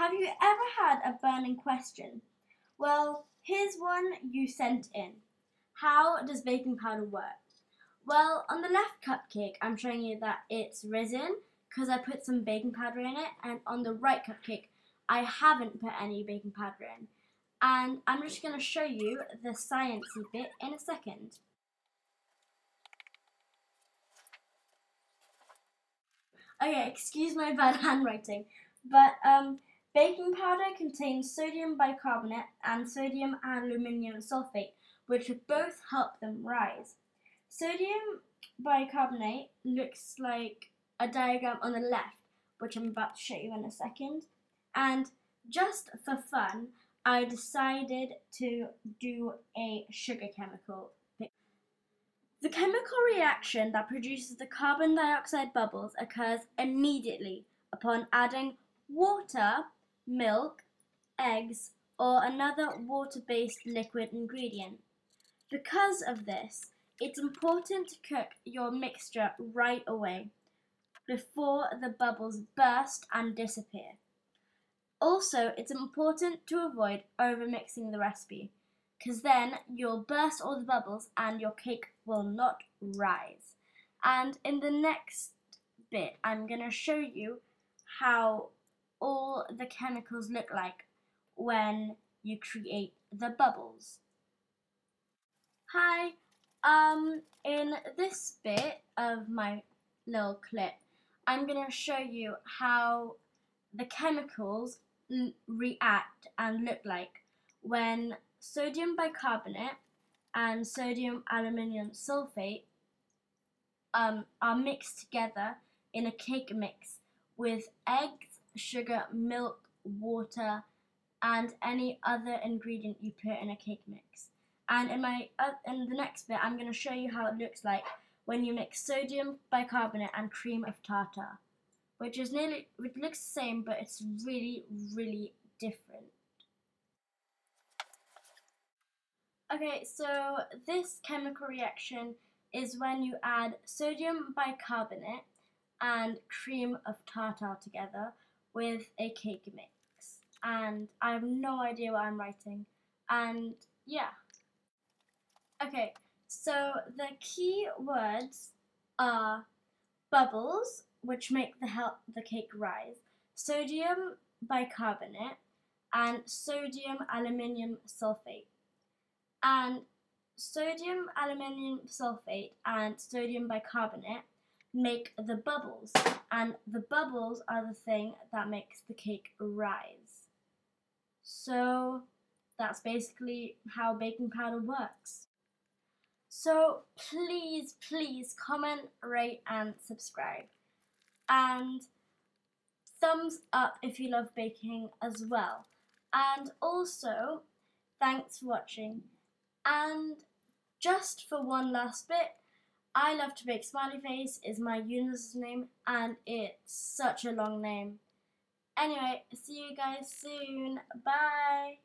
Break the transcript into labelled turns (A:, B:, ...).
A: Have you ever had a burning question? Well, here's one you sent in. How does baking powder work? Well, on the left cupcake, I'm showing you that it's risen because I put some baking powder in it, and on the right cupcake, I haven't put any baking powder in. And I'm just going to show you the sciencey bit in a second. Okay, excuse my bad handwriting, but um, baking powder contains sodium bicarbonate and sodium aluminium sulfate, which both help them rise. Sodium bicarbonate looks like a diagram on the left, which I'm about to show you in a second. And just for fun, I decided to do a sugar chemical the chemical reaction that produces the carbon dioxide bubbles occurs immediately upon adding water, milk, eggs, or another water-based liquid ingredient. Because of this, it's important to cook your mixture right away before the bubbles burst and disappear. Also, it's important to avoid overmixing the recipe because then you'll burst all the bubbles and your cake will not rise. And in the next bit, I'm going to show you how all the chemicals look like when you create the bubbles. Hi, um, in this bit of my little clip, I'm going to show you how the chemicals react and look like when sodium bicarbonate and sodium aluminium sulfate um, are mixed together in a cake mix with eggs, sugar, milk, water, and any other ingredient you put in a cake mix. And in my uh, in the next bit, I'm going to show you how it looks like when you mix sodium bicarbonate and cream of tartar, which is nearly which looks the same, but it's really really different. Okay, so this chemical reaction is when you add sodium bicarbonate and cream of tartar together with a cake mix. And I have no idea what I'm writing. And yeah. Okay, so the key words are bubbles, which make the help the cake rise, sodium bicarbonate, and sodium aluminium sulfate and sodium aluminium sulfate and sodium bicarbonate make the bubbles and the bubbles are the thing that makes the cake rise. So that's basically how baking powder works. So please, please comment, rate and subscribe. And thumbs up if you love baking as well. And also, thanks for watching. And just for one last bit, I love to make smiley face is my username and it's such a long name. Anyway, see you guys soon. Bye.